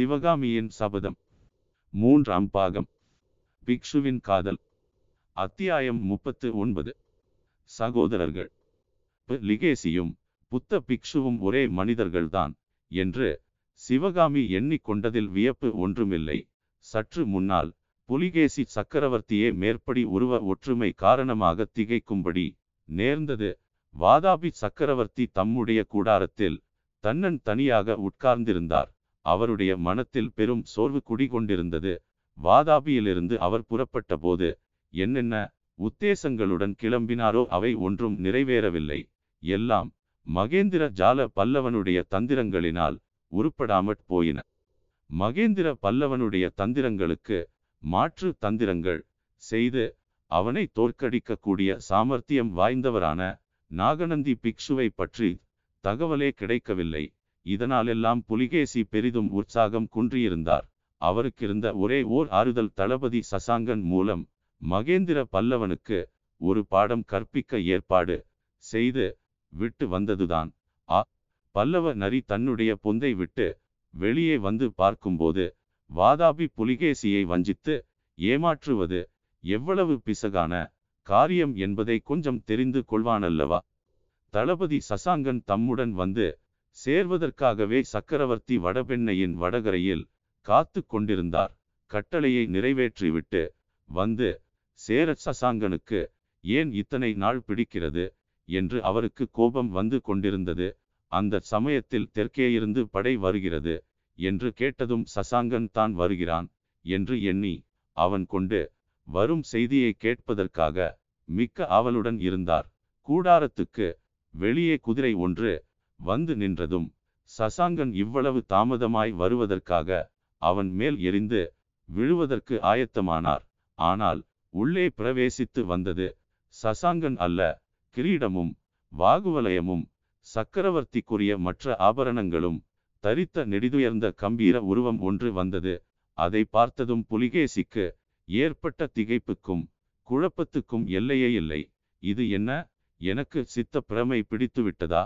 சிவகாமியின் சபதம். மூன்றாம் பாகம். பிக்ஷுவின் காதல். அத்தியாயம் முப்பத்து ஒன்பது. சகோதரர்கள். லிகேசியும் புத்த பிக்ஷுவும் ஒரே மனிதர்கள்தான் என்று சிவகாமி எண்ணிக்கொண்டதில் வியப்பு ஒன்றுமில்லை. சற்று முன்னால் புலிகேசி சக்கரவர்த்தியே மேற்படி உருவ ஒற்றுமை காரணமாக திகைக்கும்படி நேர்ந்தது. வாதாபி சக்கரவர்த்தி தம்முடைய கூடாரத்தில் தன்னன் தனியாக உட்கார்ந்திருந்தார். அவருடைய மனத்தில் பெரும் சோர்வு குடிகொண்டிருந்தது. வாதாபியிலிருந்து அவர் புறப்பட்ட போது என்னென்ன உத்தேசங்களுடன் கிளம்பினாரோ அவை ஒன்றும் நிறைவேறவில்லை. எல்லாம் மகேந்திர ஜால பல்லவனுடைய தந்திரங்களினால் உருப்படாமற் போயின. மகேந்திர பல்லவனுடைய தந்திரங்களுக்கு மாற்று தந்திரங்கள் செய்து அவனை தோற்கடிக்கக்கூடிய சாமர்த்தியம் வாய்ந்தவரான நாகநந்தி பிக்ஷுவை பற்றி தகவலே கிடைக்கவில்லை. இதனாலெல்லாம் புலிகேசி பெரிதும் உற்சாகம் குன்றியிருந்தார். அவருக்கிருந்த ஒரே ஓர் ஆறுதல் தளபதி சசாங்கன் மூலம் மகேந்திர பல்லவனுக்கு ஒரு பாடம் கற்பிக்க ஏற்பாடு செய்து விட்டு வந்ததுதான். ஆ பல்லவ நரி தன்னுடைய பொந்தை விட்டு வெளியே வந்து பார்க்கும்போது வாதாபி புலிகேசியை வஞ்சித்து ஏமாற்றுவது எவ்வளவு பிசகான காரியம் என்பதை கொஞ்சம் தெரிந்து கொள்வானல்லவா? தளபதி சசாங்கன் தம்முடன் வந்து சேர்வதற்காகவே சக்கரவர்த்தி வடபெண்ணையின் வடகரையில் காத்து கொண்டிருந்தார். கட்டளையை நிறைவேற்றிவிட்டு வந்து சேர சசாங்கனுக்கு ஏன் இத்தனை நாள் பிடிக்கிறது என்று அவருக்கு கோபம் வந்து கொண்டிருந்தது. அந்த சமயத்தில் தெற்கே இருந்து படை வருகிறது என்று கேட்டதும் சசாங்கன் தான் வருகிறான் என்று எண்ணி அவன் கொண்டு வரும் செய்தியை கேட்பதற்காக மிக்க ஆவலுடன் இருந்தார். கூடாரத்துக்கு வெளியே குதிரை ஒன்று வந்து நின்றதும் சசாங்கன் இவ்வளவு தாமதமாய் வருவதற்காக அவன் மேல் எரிந்து விழுவதற்கு ஆயத்தமானார். ஆனால் உள்ளே பிரவேசித்து வந்தது சசாங்கன் அல்ல. கிரீடமும் வாகுவலயமும் சக்கரவர்த்திக்குரிய மற்ற ஆபரணங்களும் தரித்த நெடிதுயர்ந்த கம்பீர உருவம் ஒன்று வந்தது. அதை பார்த்ததும் புலிகேசிக்கு ஏற்பட்ட திகைப்புக்கும் குழப்பத்துக்கும் எல்லையே இல்லை. இது என்ன? எனக்கு சித்த பிரமை பிடித்து விட்டதா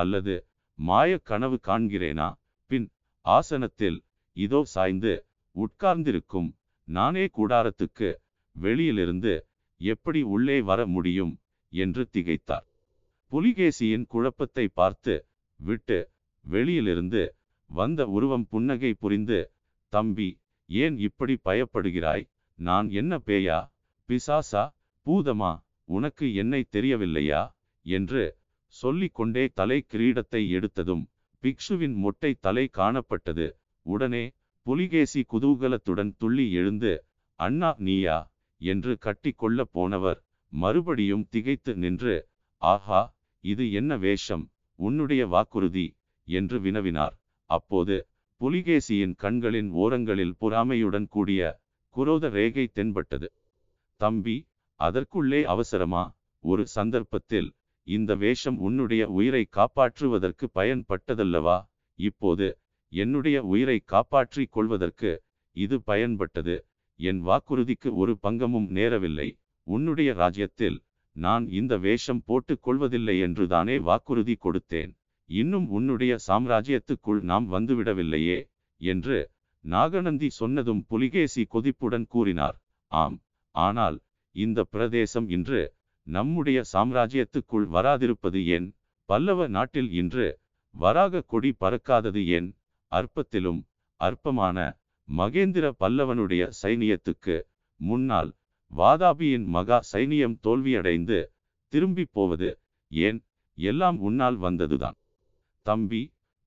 அல்லது மாய கனவு காண்கிறேனா? பின் ஆசனத்தில் இதோ சாய்ந்து உட்கார்ந்திருக்கும் நானே கூடாரத்துக்கு வெளியிலிருந்து எப்படி உள்ளே வர முடியும்? என்று திகைத்தார். புலிகேசியின் குழப்பத்தை பார்த்து விட்டு வெளியிலிருந்து வந்த உருவம் புன்னகை புரிந்து தம்பி ஏன் இப்படி பயப்படுகிறாய்? நான் என்ன பேயா? பிசாசா? பூதமா? உனக்கு என்னை தெரியவில்லையா? என்று சொல்லிக்கொண்டே தலை கிரீடத்தை எடுத்ததும் பிக்ஷுவின் மொட்டை தலை காணப்பட்டது. உடனே புலிகேசி குதூகலத்துடன் துள்ளி எழுந்து அண்ணா நீயா என்று கட்டி கொள்ள போனவர் மறுபடியும் திகைத்து நின்று ஆஹா இது என்ன வேஷம்? உன்னுடைய வாக்குறுதி என்று வினவினார். அப்போது புலிகேசியின் கண்களின் ஓரங்களில் பொறாமையுடன் கூடிய குரோத ரேகை தென்பட்டது. தம்பி அதற்குள்ளே அவசரமா? ஒரு சந்தர்ப்பத்தில் இந்த வேஷம் உன்னுடைய உயிரை காப்பாற்றுவதற்கு பயன்பட்டதல்லவா? இப்போது என்னுடைய உயிரை காப்பாற்றிக் கொள்வதற்கு இது பயன்பட்டது. என் வாக்குறுதிக்கு ஒரு பங்கமும் நேரவில்லை. உன்னுடைய ராஜ்யத்தில் நான் இந்த வேஷம் போட்டுக் கொள்வதில்லை என்றுதானே வாக்குறுதி கொடுத்தேன். இன்னும் உன்னுடைய சாம்ராஜ்யத்துக்குள் நாம் வந்துவிடவில்லையே என்று நாகநந்தி சொன்னதும் புலிகேசி கொதிப்புடன் கூறினார். ஆம் ஆனால் இந்த பிரதேசம் இன்று நம்முடைய சாம்ராஜ்யத்துக்குள் வராதிருப்பது ஏன்? பல்லவ நாட்டில் இன்று வராக கொடி பறக்காதது ஏன்? அற்பத்திலும் அற்பமான மகேந்திர பல்லவனுடைய சைனியத்துக்கு முன்னால் வாதாபியின் மகா சைனியம் தோல்வியடைந்து திரும்பி போவது ஏன்? எல்லாம் உன்னால் வந்ததுதான். தம்பி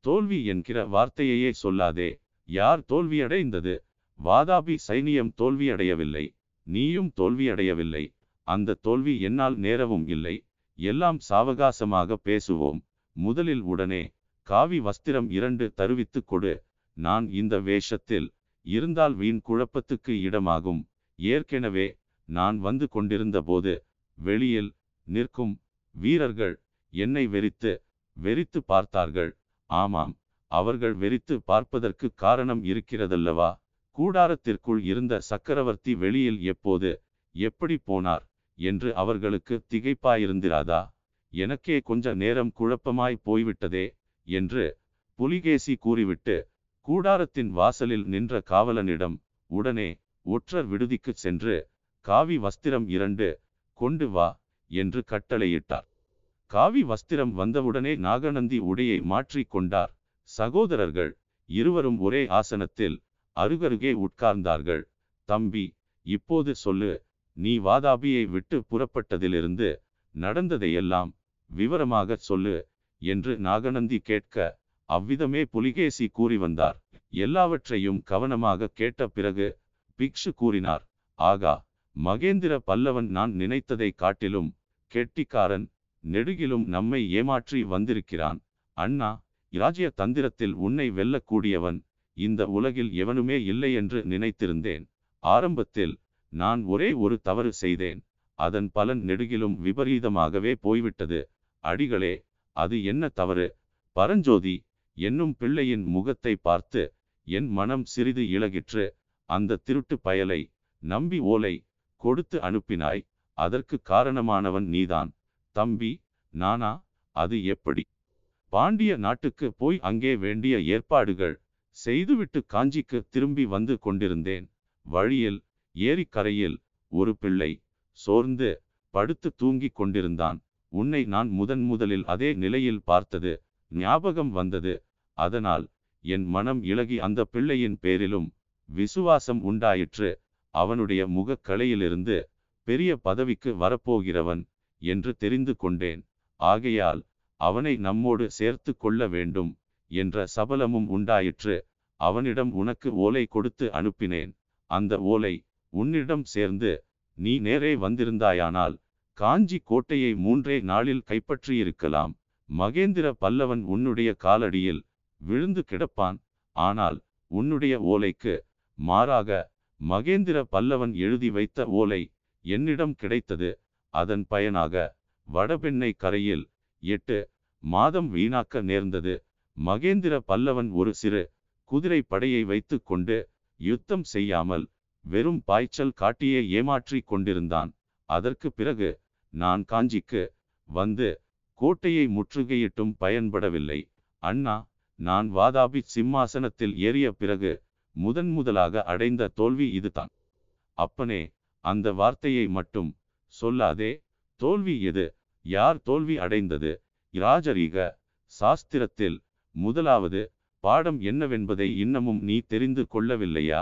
தோல்வி என்கிற வார்த்தையையே சொல்லாதே. யார் தோல்வியடைந்தது? வாதாபி சைனியம் தோல்வியடையவில்லை. நீயும் தோல்வியடையவில்லை. அந்த தோல்வி என்னால் நேரவும் இல்லை. எல்லாம் சாவகாசமாக பேசுவோம். முதலில் உடனே காவி வஸ்திரம் இரண்டு தருவித்துக் கொடு. நான் இந்த வேஷத்தில் இருந்தால் வீண் குழப்பத்துக்கு இடமாகும். ஏற்கெனவே நான் வந்து கொண்டிருந்த போது வெளியில் நிற்கும் வீரர்கள் என்னை வெறித்து வெறித்து பார்த்தார்கள். ஆமாம் அவர்கள் வெறித்து பார்ப்பதற்கு காரணம் இருக்கிறதல்லவா? கூடாரத்திற்குள் இருந்த சக்கரவர்த்தி வெளியில் எப்போது எப்படி போனார்? என்று அவர்களுக்கு திகைப்பாயிருந்திராதா? எனக்கே கொஞ்ச நேரம் குழப்பமாய் போய்விட்டதே என்று புலிகேசி கூறிவிட்டு கூடாரத்தின் வாசலில் நின்ற காவலனிடம் உடனே ஒற்றர் விடுதிக்குச் சென்று காவி வஸ்திரம் இரண்டு கொண்டு வா என்று கட்டளையிட்டார். காவி வஸ்திரம் வந்தவுடனே நாகநந்தி உடையை மாற்றிக் கொண்டார். சகோதரர்கள் இருவரும் ஒரே ஆசனத்தில் அருகருகே உட்கார்ந்தார்கள். தம்பி இப்போது சொல்லு நீ வாதாபியை விட்டு புறப்பட்டதிலிருந்து நடந்ததையெல்லாம் விவரமாக சொல்லு என்று நாகநந்தி கேட்க அவ்விதமே புலிகேசி கூறி வந்தார். எல்லாவற்றையும் கவனமாக கேட்ட பிறகு பிக்ஷு கூறினார் ஆகா மகேந்திர பல்லவன் நான் நினைத்ததை காட்டிலும் கெட்டிக்காரன் நெடுகிலும் நம்மை ஏமாற்றி வந்திருக்கிறான். அண்ணா இராஜ்ய தந்திரத்தில் உன்னை வெல்லக்கூடியவன் இந்த உலகில் எவனுமே இல்லை என்று நினைத்திருந்தேன். ஆரம்பத்தில் நான் ஒரே ஒரு தவறு செய்தேன். அதன் பலன் நெடுகிலும் விபரீதமாகவே போய்விட்டது. அடிகளே அது என்ன தவறு? பரஞ்சோதி என்னும் பிள்ளையின் முகத்தை பார்த்து என் மனம் சிறிது இழகிற்று அந்த திருட்டு பயலை நம்பி ஓலை கொடுத்து அனுப்பினாய். அதற்கு காரணமானவன் நீதான். தம்பி நானா? அது எப்படி? பாண்டிய நாட்டுக்கு போய் அங்கே வேண்டிய ஏற்பாடுகள் செய்துவிட்டு காஞ்சிக்கு திரும்பி வந்து கொண்டிருந்தேன். வழியில் ஏரிக்கரையில் ஒரு பிள்ளை சோர்ந்து படுத்து தூங்கிக் கொண்டிருந்தான். உன்னை நான் முதன் முதலில் அதே நிலையில் பார்த்தது ஞாபகம் வந்தது. அதனால் என் மனம் இளகி அந்த பிள்ளையின் பேரிலும் விசுவாசம் உண்டாயிற்று. அவனுடைய முகக்கலையிலிருந்து பெரிய பதவிக்கு வரப்போகிறவன் என்று தெரிந்து கொண்டேன். ஆகையால் அவனை நம்மோடு சேர்த்து கொள்ள வேண்டும் என்ற சபலமும் உண்டாயிற்று. அவனிடம் உனக்கு ஓலை கொடுத்து அனுப்பினேன். அந்த ஓலை உன்னிடம் சேர்ந்து நீ நேரே வந்திருந்தாயானால் காஞ்சி கோட்டையை மூன்றே நாளில் கைப்பற்றியிருக்கலாம். மகேந்திர பல்லவன் உன்னுடைய காலடியில் விழுந்து கிடப்பான். ஆனால் உன்னுடைய ஓலைக்கு மாறாக மகேந்திர பல்லவன் எழுதி வைத்த ஓலை என்னிடம் கிடைத்தது. அதன் பயனாக வடபெண்ணை கரையில் எட்டு மாதம் வீணாக்க நேர்ந்தது. மகேந்திர பல்லவன் ஒரு சிறு குதிரை படையை வைத்து கொண்டு யுத்தம் செய்யாமல் வெறும் பாய்ச்சல் காட்டியே ஏமாற்றி கொண்டிருந்தான். அதற்கு பிறகு நான் காஞ்சிக்கு வந்து கோட்டையை முற்றுகையிட்டும் பயன்படவில்லை. அண்ணா நான் வாதாபி சிம்மாசனத்தில் ஏறிய பிறகு முதன் முதலாக அடைந்த தோல்வி இதுதான். அப்பனே அந்த வார்த்தையை மட்டும் சொல்லாதே. தோல்வி எது? யார் தோல்வி அடைந்தது? இராஜரீக சாஸ்திரத்தில் முதலாவது பாடம் என்னவென்பதை இன்னமும் நீ தெரிந்து கொள்ளவில்லையா?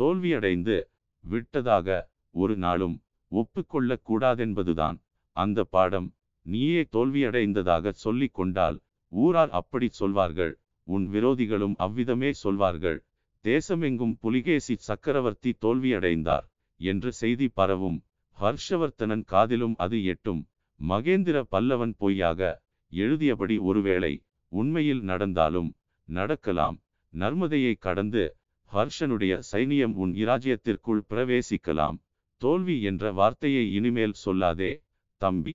தோல்வியடைந்து விட்டதாக ஒரு நாளும் ஒப்புக்கொள்ளக் கூடாதென்பதுதான் அந்த பாடம் நீயே தோல்வியடைந்ததாக சொல்லிக் கொண்டால் ஊரார் அப்படி சொல்வார்கள் உன் விரோதிகளும் அவ்விதமே சொல்வார்கள். தேசமெங்கும் புலிகேசி சக்கரவர்த்தி தோல்வியடைந்தார் என்று செய்தி பரவும் ஹர்ஷவர்த்தனன் காதிலும் அது எட்டும். மகேந்திர பல்லவன் பொய்யாக எழுதியபடி ஒருவேளை உண்மையில் நடந்தாலும் நடக்கலாம். நர்மதையை கடந்து ஹர்ஷனுடைய சைனியம் உன் இராஜ்யத்திற்குள் பிரவேசிக்கலாம். தோல்வி என்ற வார்த்தையை இனிமேல் சொல்லாதே தம்பி.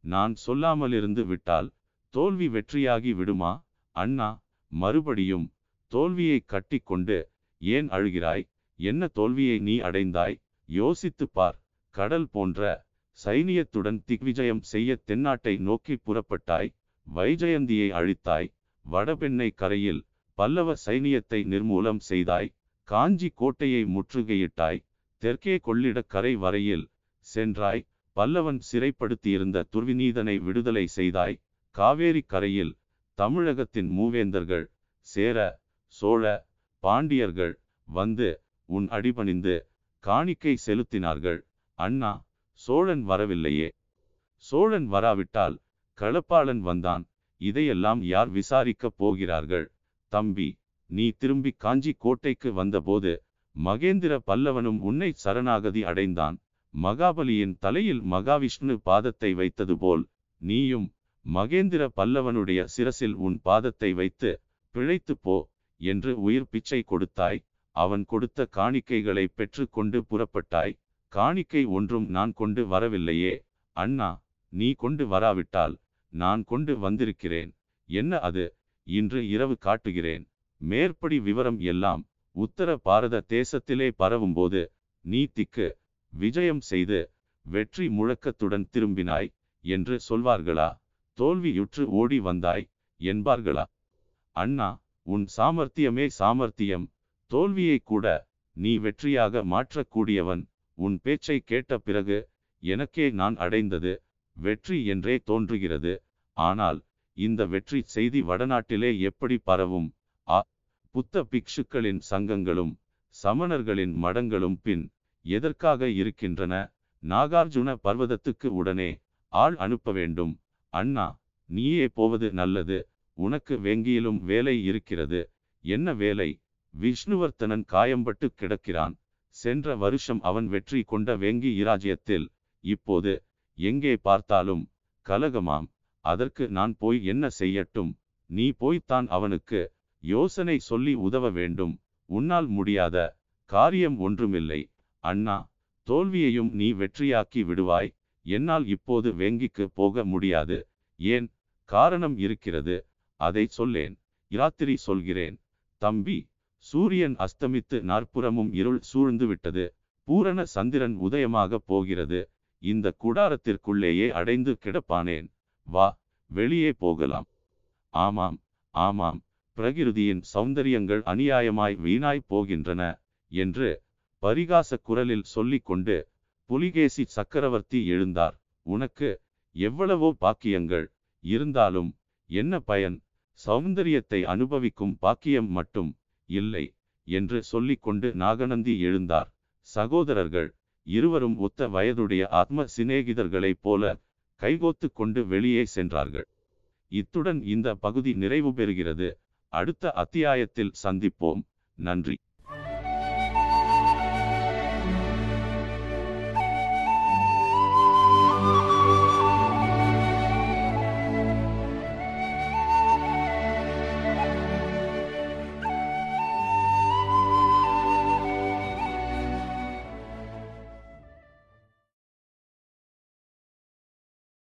நான் சொல்லாமலிருந்து விட்டால் தோல்வி வெற்றியாகி விடுமா? அண்ணா மறுபடியும் தோல்வியை கட்டிக்கொண்டு ஏன் அழுகிறாய்? என்ன தோல்வியை நீ அடைந்தாய்? யோசித்துப் பார். கடல் போன்ற சைனியத்துடன் திக்விஜயம் செய்ய தென்னாட்டை நோக்கி புறப்பட்டாய். வைஜயந்தியை அழித்தாய். வடபெண்ணை கரையில் பல்லவ சைனியத்தை நிர்மூலம் செய்தாய் காஞ்சி கோட்டையை முற்றுகையிட்டாய் தெற்கே கொள்ளிடக் கரை வரையில் சென்றாய் பல்லவன் சிறைப்படுத்தியிருந்த துர்விநீதனை விடுதலை செய்தாய் காவேரி கரையில் தமிழகத்தின் மூவேந்தர்கள் சேர சோழ பாண்டியர்கள் வந்து உன் அடிபணிந்து காணிக்கை செலுத்தினார்கள். அண்ணா சோழன் வரவில்லையே. சோழன் வராவிட்டால் களப்பாளன் வந்தான். இதையெல்லாம் யார் விசாரிக்கப் போகிறார்கள்? தம்பி நீ திரும்பி காஞ்சி கோட்டைக்கு வந்தபோது மகேந்திர பல்லவனும் உன்னை சரணாகதி அடைந்தான். மகாபலியின் தலையில் மகாவிஷ்ணு பாதத்தை வைத்தது போல் நீயும் மகேந்திர பல்லவனுடைய சிரசில் உன் பாதத்தை வைத்து பிழைத்து போ என்று உயிர் பிச்சை கொடுத்தாய். அவன் கொடுத்த காணிக்கைகளை பெற்று கொண்டு புறப்பட்டாய். காணிக்கை ஒன்றும் நான் கொண்டு வரவில்லையே. அண்ணா நீ கொண்டு வராவிட்டால் நான் கொண்டு வந்திருக்கிறேன். என்ன அது? இன்று இரவு காட்டுகிறேன். மேற்படி விவரம் எல்லாம் உத்தர பாரத தேசத்திலே பரவும்போது நீ திக்கு விஜயம் செய்து வெற்றி முழக்கத்துடன் திரும்பினாய் என்று சொல்வார்களா? தோல்வியுற்று ஓடி வந்தாய் என்பார்களா? அண்ணா உன் சாமர்த்தியமே சாமர்த்தியம். தோல்வியை கூட நீ வெற்றியாக மாற்றக்கூடியவன். உன் பேச்சை கேட்ட பிறகு எனக்கே நான் அடைந்தது. வெற்றி என்றே தோன்றுகிறது. ஆனால் இந்த வெற்றி செய்தி வடநாட்டிலே எப்படி பரவும்? ஆ புத்த பிக்ஷுக்களின் சங்கங்களும் சமணர்களின் மடங்களும் பின் எதற்காக இருக்கின்றன? நாகார்ஜுன பர்வதத்துக்கு உடனே ஆள் அனுப்ப வேண்டும். அண்ணா நீயே போவது நல்லது. உனக்கு வெங்கியிலும் வேலை இருக்கிறது. என்ன வேலை? விஷ்ணுவர்த்தனன் காயம்பட்டு கிடக்கிறான். சென்ற வருஷம் அவன் வெற்றி கொண்ட வெங்கி இராஜ்யத்தில் இப்போது எங்கே பார்த்தாலும் கலகமாம். அதற்கு நான் போய் என்ன செய்யட்டும்? நீ போய்த்தான் அவனுக்கு யோசனை சொல்லி உதவ வேண்டும். உன்னால் முடியாத காரியம் ஒன்றுமில்லை. அண்ணா தோல்வியையும் நீ வெற்றியாக்கி விடுவாய். என்னால் இப்போது வேங்கிக்கு போக முடியாது. ஏன்? காரணம் இருக்கிறது. அதை சொல்லேன். இராத்திரி சொல்கிறேன். தம்பி சூரியன் அஸ்தமித்து நாற்புறமும் இருள் சூழ்ந்து விட்டது பூரண சந்திரன் உதயமாக போகிறது. இந்த கூடாரத்திற்குள்ளேயே அடைந்து கிடப்பானேன். வா வெளியே போகலாம். ஆமாம் ஆமாம் பிரகிருதியின் சௌந்தரியங்கள் அநியாயமாய் வீணாய் போகின்றன என்று பரிகாச குரலில் சொல்லிக்கொண்டு புலிகேசி சக்கரவர்த்தி எழுந்தார். உனக்கு எவ்வளவோ பாக்கியங்கள் இருந்தாலும் என்ன பயன்? சௌந்தரியத்தை அனுபவிக்கும் பாக்கியம் மட்டும் இல்லை என்று சொல்லிக்கொண்டு நாகநந்தி எழுந்தார். சகோதரர்கள் இருவரும் ஒத்த வயதுடைய ஆத்ம சிநேகிதர்களைப் போல கைகோத்து கொண்டு வெளியே சென்றார்கள். இத்துடன் இந்த பகுதி நிறைவு பெறுகிறது அடுத்த அத்தியாயத்தில் சந்திப்போம். நன்றி.